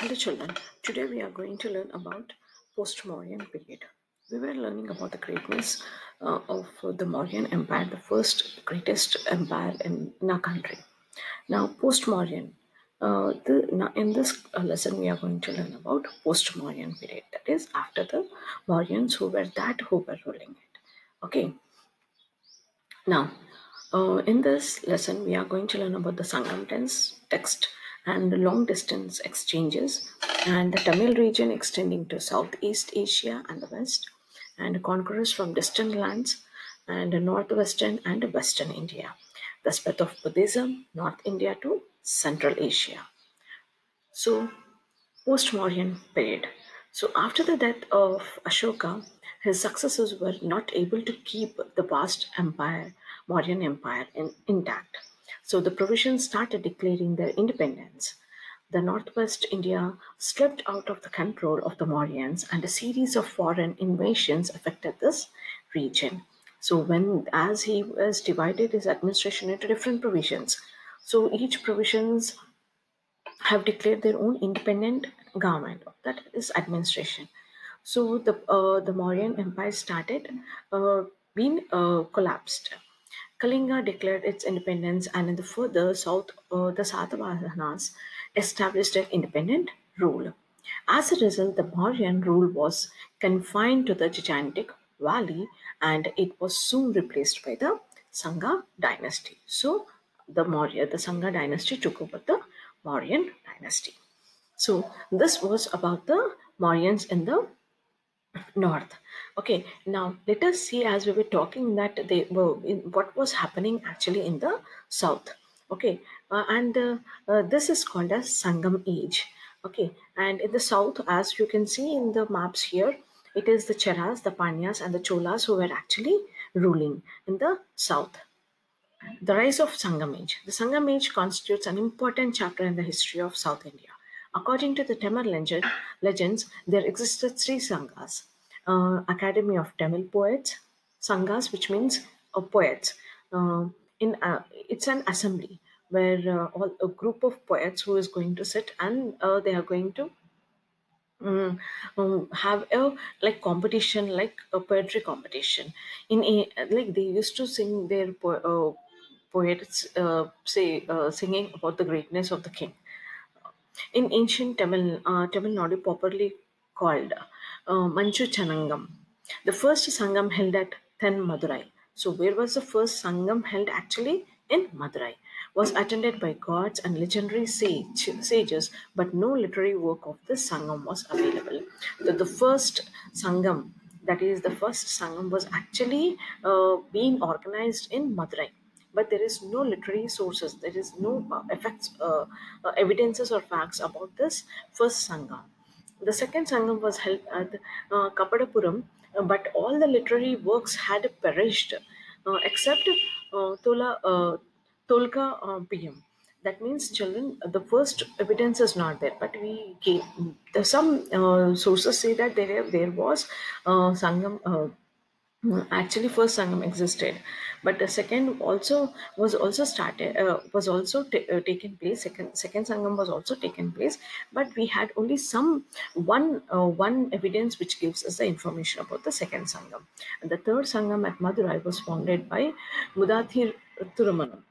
Hello children, today we are going to learn about post-Mauryan period. We were learning about the greatness uh, of the Mauryan Empire, the first greatest empire in, in our country. Now post-Mauryan, uh, in this uh, lesson we are going to learn about post-Mauryan period, that is after the Mauryans who were that who were ruling it. Okay, now uh, in this lesson we are going to learn about the Sangam text and long distance exchanges and the Tamil region extending to Southeast Asia and the West and conquerors from distant lands and northwestern and western India. The spread of Buddhism, North India to Central Asia. So, post-Mauryan period. So, after the death of Ashoka, his successors were not able to keep the vast empire, Mauryan Empire, in, intact. So the provincials started declaring their independence. The northwest India slipped out of the control of the Mauryans and a series of foreign invasions affected this region. So when as he was divided his administration into different provisions. So each provisions have declared their own independent government that is administration. So the uh, the Mauryan Empire started uh, being uh, collapsed. Kalinga declared its independence, and in the further south, uh, the Satavahanas established an independent rule. As a result, the Mauryan rule was confined to the Gangetic valley, and it was soon replaced by the Sunga dynasty. So, the Maurya, the Sunga dynasty took over the Mauryan dynasty. So, this was about the Mauryans in the north. Okay now let us see as we were talking that they were in what was happening actually in the south. Okay uh, and uh, uh, this is called as sangam age. Okay and in the south as you can see in the maps here it is the cheras the pandyas and the cholas who were actually ruling in the south. The rise of sangam age. The sangam age constitutes an important chapter in the history of south india. According to the Tamil legend, legends, there existed three sanghas uh, Academy of Tamil Poets, sanghas, which means uh, poets. In uh, It's an assembly where uh, all, a group of poets who is going to sit and uh, they are going to um, um, have a like competition like a poetry competition in a like they used to sing their po- uh, poets uh, say uh, singing about the greatness of the king in ancient Tamil, Tamil Nadu, properly called uh, Manchu Chanangam, the first Sangam held at Then Madurai. So, where was the first Sangam held actually? In Madurai. Was attended by gods and legendary sage, sages, but no literary work of this Sangam was available. The, the first Sangam, that is, the first Sangam, was actually uh, being organized in Madurai but there is no literary sources there is no uh, effects uh, uh, evidences or facts about this first sangam the second sangam was held at uh, kapadapuram uh, but all the literary works had perished uh, except tola tolka pm that means children the first evidence is not there but we gave some uh, sources say that there there was sangam Actually, first Sangam existed, but the second also was also started uh, was also ta- uh, taken place. Second second Sangam was also taken place, but we had only some one uh, one evidence which gives us the information about the second Sangam. And the third Sangam at Madurai was founded by Mudathir Thurumanam.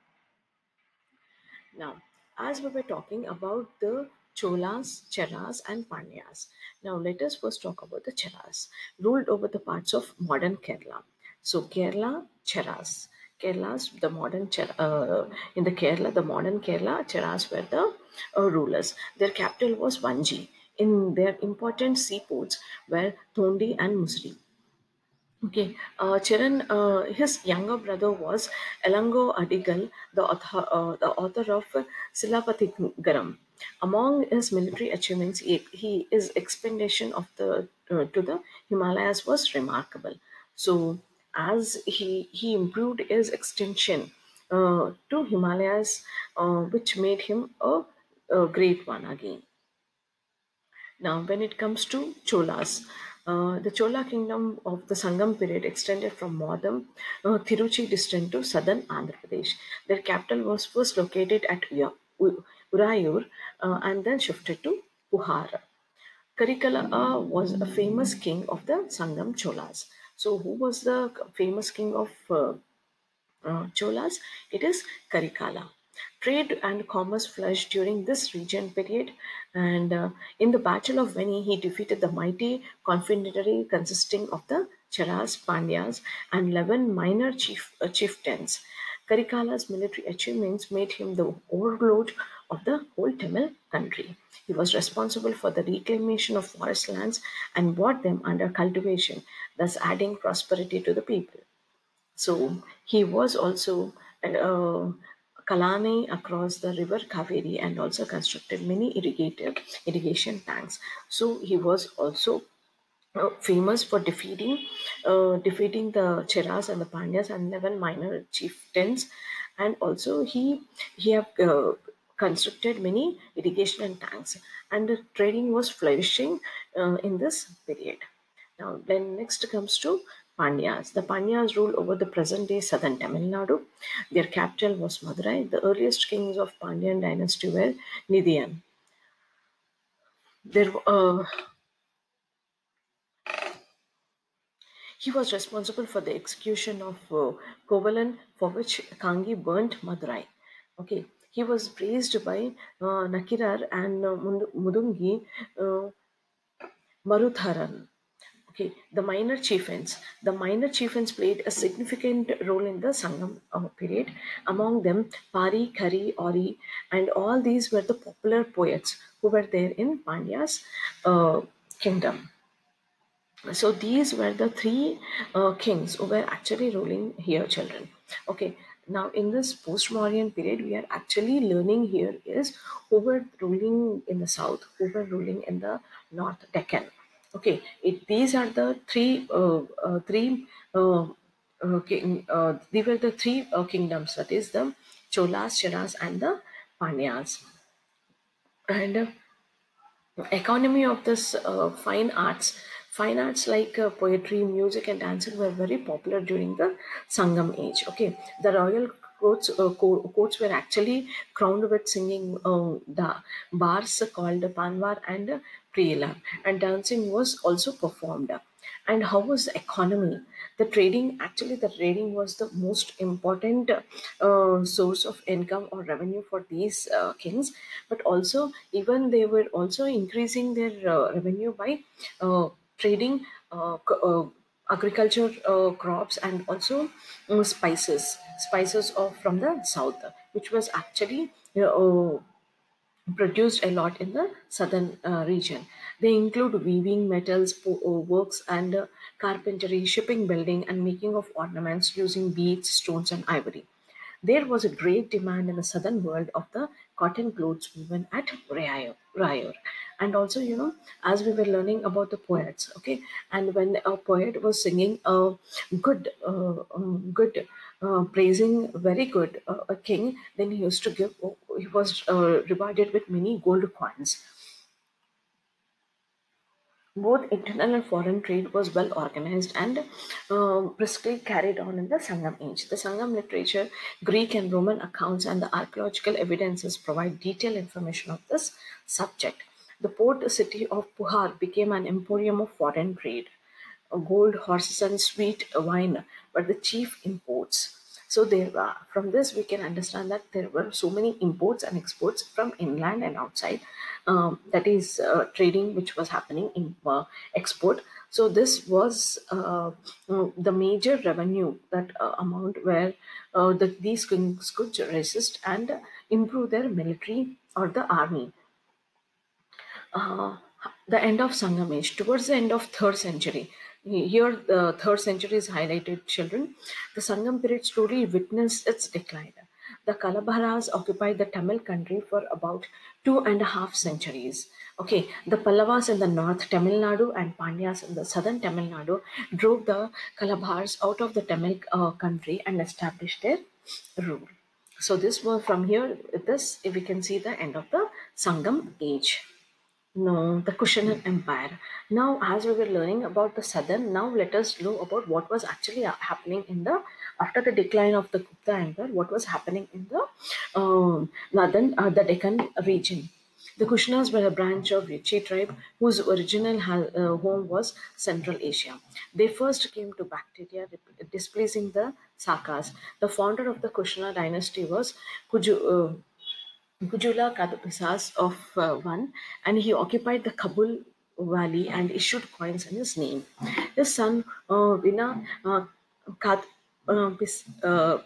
Now, as we were talking about the Cholas, Cheras, and Pandyas, now let us first talk about the Cheras, ruled over the parts of modern Kerala. So, Kerala, Cheras. Kerala's the modern uh, in the Kerala, the modern Kerala, Cheras were the uh, rulers. Their capital was Vanji. In their important seaports were Thondi and Musri. Okay, uh, Charan, uh, his younger brother was Elango Adigal, the author, uh, the author of Silapathigaram. Among his military achievements, he, he his expedition of the uh, to the Himalayas was remarkable. So, as he he improved his extension uh, to Himalayas, uh, which made him a, a great one again. Now, when it comes to Cholas, uh, the Chola kingdom of the Sangam period extended from modern uh, Tiruchi district to southern Andhra Pradesh. Their capital was first located at Urayur uh, and then shifted to Puhara. Karikala was a famous king of the Sangam Cholas. So, who was the famous king of uh, uh, Cholas? It is Karikala. Trade and commerce flourished during this region period, and uh, in the Battle of Venni, he defeated the mighty confederation consisting of the Cheras, Pandyas, and 11 minor chief, uh, chieftains. Karikala's military achievements made him the overlord of the whole Tamil country. He was responsible for the reclamation of forest lands and brought them under cultivation, thus adding prosperity to the people. So he was also uh, Kallanai across the river Kaveri and also constructed many irrigative irrigation tanks. So he was also uh, famous for defeating uh, defeating the Cheras and the Pandyas and 11 minor chieftains and also he he have uh, constructed many irrigation and tanks and the trading was flourishing uh, in this period. Now then next comes to Pandyas. The Pandyas ruled over the present day southern Tamil Nadu. Their capital was Madurai. The earliest kings of Pandyan dynasty were Nidhiyan. There, uh, he was responsible for the execution of uh, Kovalan, for which Kannagi burnt Madurai. Okay, he was praised by uh, Nakirar and uh, Mudungi uh, Marutharan. Okay, the minor chieftains. The minor chieftains played a significant role in the Sangam uh, period. Among them, Pari, Kari, Ori, and all these were the popular poets who were there in Pandya's uh, kingdom. So these were the three uh, kings who were actually ruling here, children. Okay, now in this post-Mauryan period, we are actually learning here is who were ruling in the south, who were ruling in the north Deccan okay it, these are the three uh, uh, three uh, uh king, uh, these were the three uh, kingdoms that is the cholas cheras and the pandyas and economy of this fine arts fine arts like poetry music and dancing were very popular during the sangam age. Okay the royal courts, uh, courts were actually crowned with singing uh, the bars called the Panvar and Priyala, and dancing was also performed. And how was the economy? The trading, actually, the trading was the most important uh, source of income or revenue for these uh, kings. But also, even they were also increasing their uh, revenue by uh, trading uh, agriculture uh, crops and also uh, spices spices of from the south which was actually you know, produced a lot in the southern uh, region they include weaving metals uh, works and uh, carpentry shipping building and making of ornaments using beads stones and ivory there was a great demand in the southern world of the cotton clothes woven at Rayur. And also, you know, as we were learning about the poets, okay, and when a poet was singing a good, uh, um, good, uh, praising very good uh, a king, then he used to give, he was uh, rewarded with many gold coins both internal and foreign trade was well organized and uh, briskly carried on in the Sangam age. The Sangam literature, Greek and Roman accounts, and the archaeological evidences provide detailed information of this subject. The port city of Puhar became an emporium of foreign trade. Gold, horses, and sweet wine were the chief imports. So there, uh, from this we can understand that there were so many imports and exports from inland and outside. Um, that is uh, trading which was happening in uh, export. So this was uh, uh, the major revenue that uh, amount where the, these kings could resist and improve their military or the army. the end of Sangam age, towards the end of third century, here, the third century is highlighted, children. The Sangam period slowly witnessed its decline. The Kalabharas occupied the Tamil country for about two and a half centuries. Okay, the Pallavas in the north, Tamil Nadu, and Pandyas in the southern Tamil Nadu drove the Kalabhars out of the Tamil uh, country and established their rule. So this was from here, this, if we can see the end of the Sangam age. No, the Kushan Empire. Now, as we were learning about the southern, now let us know about what was actually happening in the after the decline of the Gupta Empire. What was happening in the um, northern, uh, the Deccan region. The Kushnas were a branch of Yuechi tribe whose original uh, home was Central Asia. They first came to Bactria, displacing the Sakas. The founder of the Kushna dynasty was Kuju, uh, Kujula of uh, one, and he occupied the Kabul Valley and issued coins in his name. His son uh, Vima uh, uh, uh,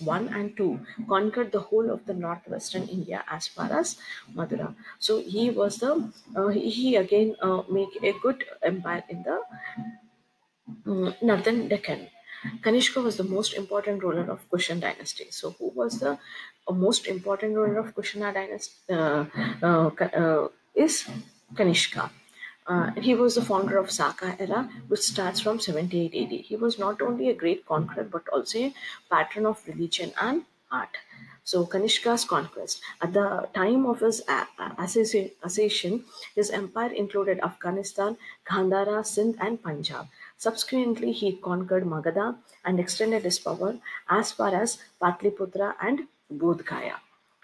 1 and 2 conquered the whole of the northwestern India as far as Madura. So he was the, uh, he again uh, make a good empire in the um, northern Deccan. Kanishka was the most important ruler of Kushan dynasty. So who was the uh, most important ruler of Kushana dynasty? Uh, uh, is Kanishka. Uh, he was the founder of Saka era, which starts from 78 AD. He was not only a great conqueror but also a patron of religion and art. So Kanishka's conquest. At the time of his accession, his empire included Afghanistan, Gandhara, Sindh, and Punjab. Subsequently, he conquered Magadha and extended his power as far as Patliputra and Bodh.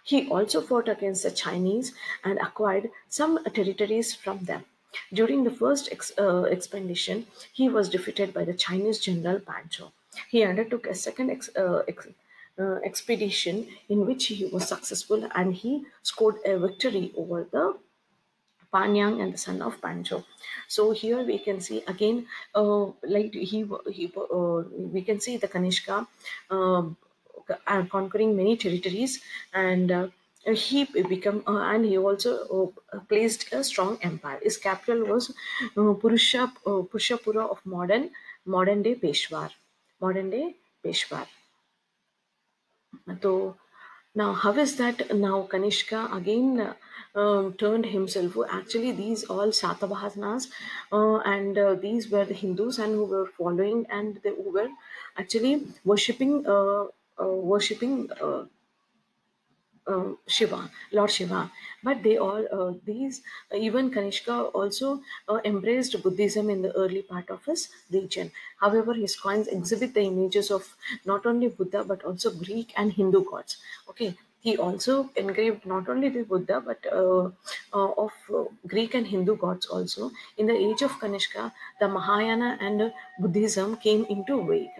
He also fought against the Chinese and acquired some territories from them. During the first ex uh, expedition, he was defeated by the Chinese general Pancho. He undertook a second ex uh, uh, expedition in which he was successful and he scored a victory over the Panyang and the son of Pancho. So here we can see again, uh, like he, he uh, we can see the Kanishka um, conquering many territories and uh, he become uh, and he also uh, placed a strong empire. His capital was uh, Purusha, uh, Purushapura of modern modern day Peshawar. Modern day Peshawar. So now how is that? Now Kanishka again uh, um, turned himself. Actually these all Satavahanas uh, and uh, these were the Hindus and who were following and they were actually worshipping uh, uh worshipping uh, Shiva, Lord Shiva. But they all, uh, these, uh, even Kanishka also uh, embraced Buddhism in the early part of his region. However, his coins exhibit the images of not only Buddha but also Greek and Hindu gods. Okay, he also engraved not only the Buddha but uh, uh, of Greek and Hindu gods also. In the age of Kanishka, the Mahayana and Buddhism came into wake.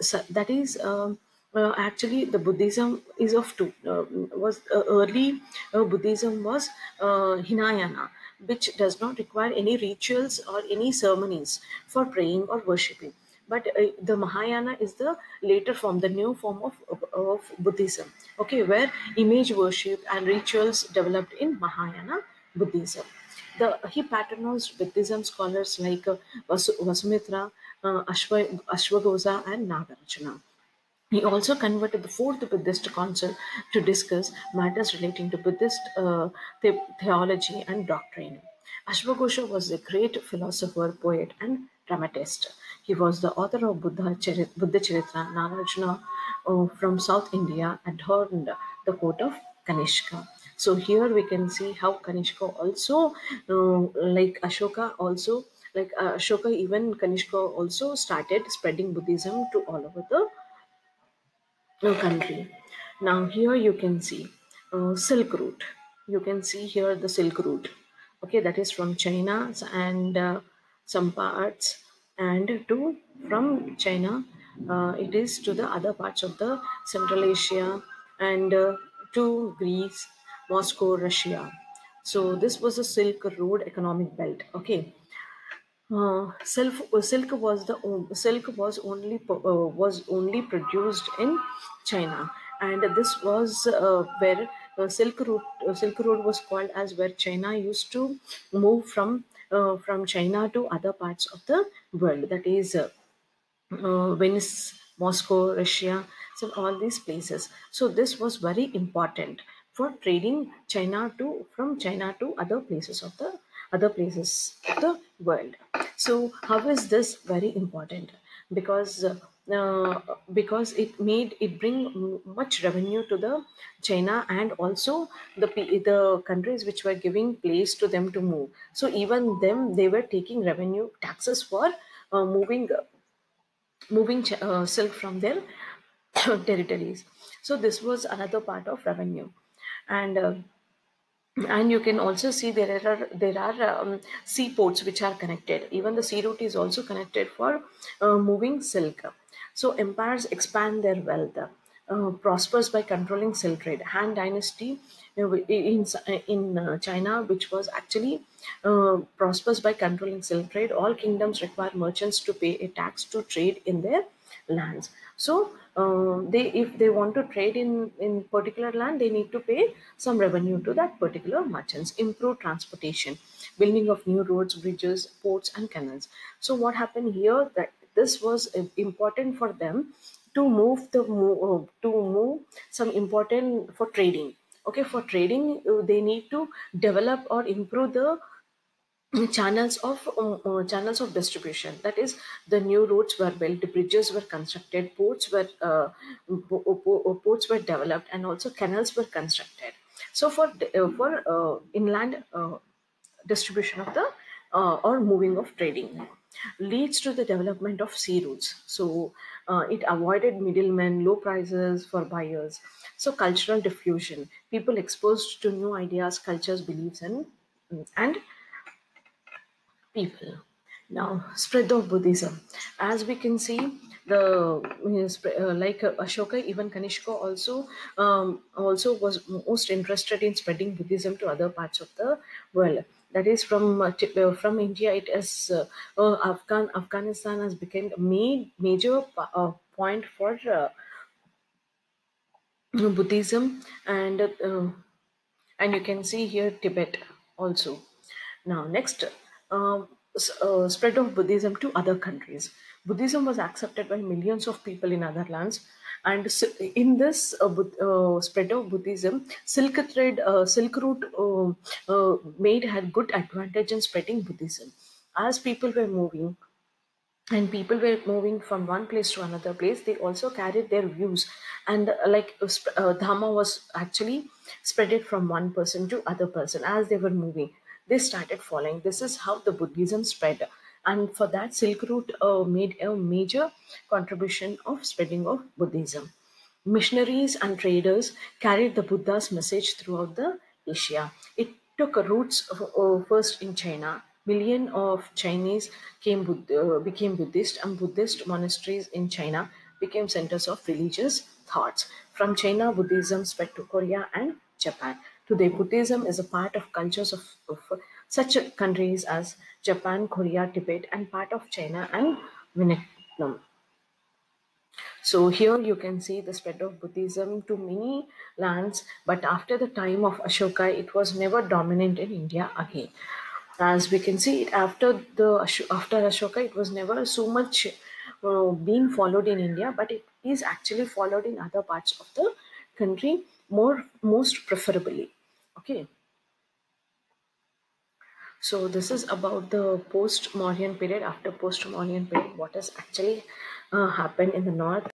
So that is. Um, uh, actually the buddhism is of two. Uh, was uh, early uh, buddhism was uh, hinayana which does not require any rituals or any ceremonies for praying or worshipping but uh, the mahayana is the later form the new form of, of, of buddhism. Okay where image worship and rituals developed in mahayana buddhism. The he patronized buddhism scholars like Vasu, vasumitra Ashwa, ashwaghosa and nagarjuna he also converted the Fourth Buddhist Council to discuss matters relating to Buddhist uh, the theology and doctrine. Ashwagosha was a great philosopher, poet, and dramatist. He was the author of Buddha, Charit- Buddha Charitra. Nagarjuna uh, from South India adorned the court of Kanishka. So here we can see how Kanishka also, uh, like Ashoka, also like uh, Ashoka, even Kanishka also started spreading Buddhism to all over the country. Now here you can see uh, Silk Route. You can see here the Silk Route. Okay, that is from China and uh, some parts and to from China uh, it is to the other parts of the Central Asia and uh, to Greece, Moscow, Russia. So this was a Silk Road economic belt. Okay, uh, silk, silk was the silk was only uh, was only produced in China, and this was uh, where uh, Silk Road uh, Silk Road was called as where China used to move from uh, from China to other parts of the world. That is Venice, Moscow, Russia, so all these places. So this was very important for trading China to from China to other places of the other places of the world. So how is this very important? Because uh, because it made it bring much revenue to the China and also the the countries which were giving place to them to move. So even them they were taking revenue taxes for uh, moving moving uh, silk from their territories. So this was another part of revenue, and uh, and you can also see there are there are um, seaports which are connected. Even the sea route is also connected for uh, moving silk. So empires expand their wealth uh, prospers by controlling silk trade. Han dynasty in in uh, china which was actually uh, prospers by controlling silk trade. All kingdoms require merchants to pay a tax to trade in their lands. So um, they if they want to trade in in particular land they need to pay some revenue to that particular merchants. Improve transportation building of new roads bridges ports and canals. So what happened here that this was uh, important for them to move the uh, to move some important for trading. Okay for trading uh, they need to develop or improve the channels of um, uh, channels of distribution. That is the new roads were built bridges were constructed ports were uh, po- po- ports were developed and also canals were constructed. So for uh, for uh, inland uh, distribution of the uh, or moving of trading leads to the development of sea routes. So uh, it avoided middlemen low prices for buyers. So cultural diffusion people exposed to new ideas cultures beliefs and and people. Now, spread of Buddhism. As we can see, the uh, like uh, Ashoka, even Kanishka also um, also was most interested in spreading Buddhism to other parts of the world. That is from uh, uh, from India. It is uh, uh, Afghan Afghanistan has become a main major point for Buddhism and and you can see here Tibet also. Now, next, uh, uh, spread of Buddhism to other countries. Buddhism was accepted by millions of people in other lands, and in this uh, uh, spread of Buddhism, Silk Thread, uh, Silk Route uh, made had good advantage in spreading Buddhism. As people were moving, and people were moving from one place to another place they also carried their views and uh, like uh, dhamma was actually spreaded from one person to other person as they were moving they started following this is how the buddhism spread and for that silk route uh, made a major contribution of spreading of buddhism Missionaries and traders carried the Buddha's message throughout the Asia. It took roots uh, first in China. Million of Chinese came uh, became Buddhist, and Buddhist monasteries in China became centers of religious thoughts. From China, Buddhism spread to Korea and Japan. Today, Buddhism is a part of cultures of, of such countries as Japan, Korea, Tibet, and part of China and Vietnam. So here you can see the spread of Buddhism to many lands, but after the time of Ashoka, it was never dominant in India again. As we can see, after the after Ashoka, it was never so much uh, being followed in India, but it is actually followed in other parts of the country more most preferably. Okay. So this is about the post-Mauryan period. After post-Mauryan period, what has actually uh, happened in the north